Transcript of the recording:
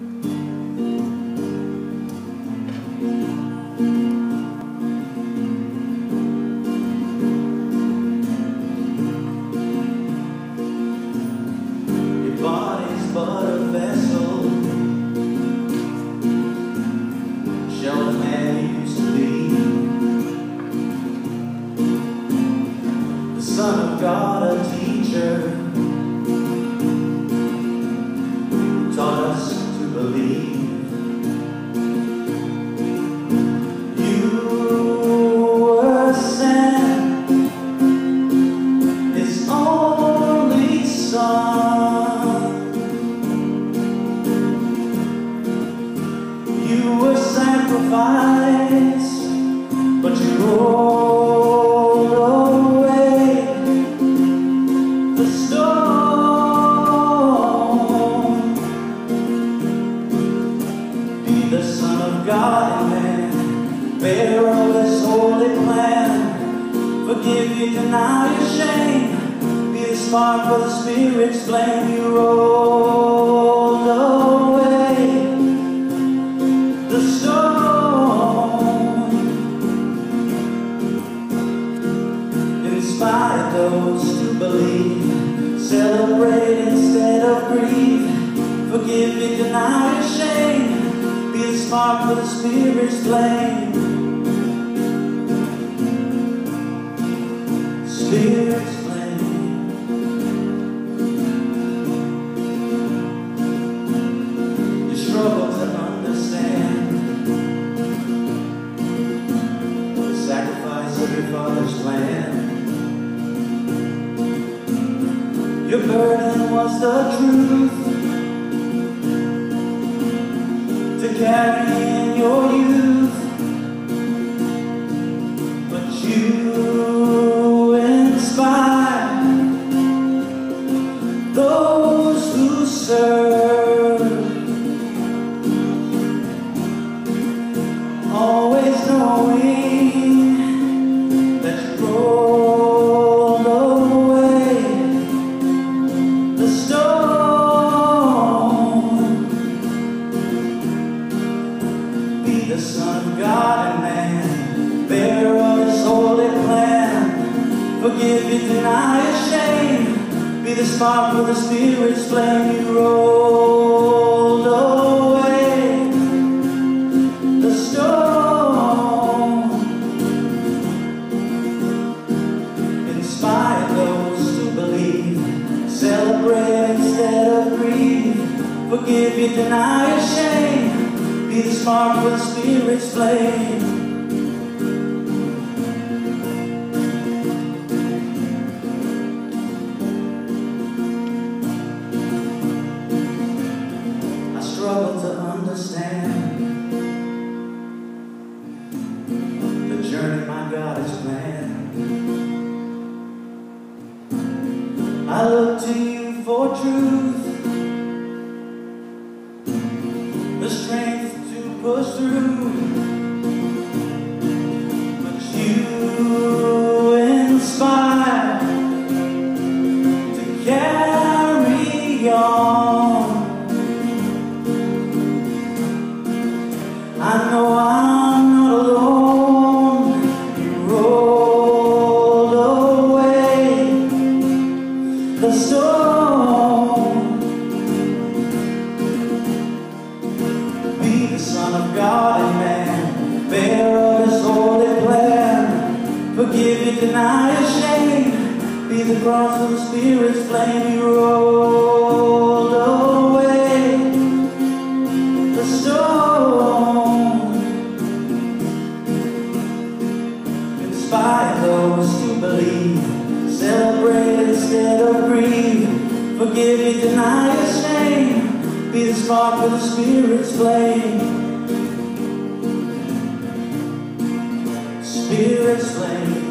Your You were sent, His only Son. You were sacrificed, but you Deny your shame. Be the spark for the Spirit's flame. You rolled away the stone. Inspire those to believe. Celebrate instead of grieve. Forgive me, deny your shame. Be a spark for the Spirit's flame. Your burden was the truth to carry in your youth, but you inspire those who serve. The Son of God and man, bearer of His holy plan. Forgive you, deny shame. Be the spark for the Spirit's flame. You rolled away the stone. Inspire those who believe. Celebrate instead of grieve. Forgive you, deny shame. Be the spark for the Spirit's flame. I struggle to understand the journey my God has planned. I look to you for truth, push through. But you inspire to carry on. I know I'm Forgive you, deny your shame. Be the cross of the Spirit's flame. You rolled away the stone. Inspire those to believe. Celebrate instead of grieve. Forgive you, deny your shame. Be the spark of the Spirit's flame. Spirit's flame.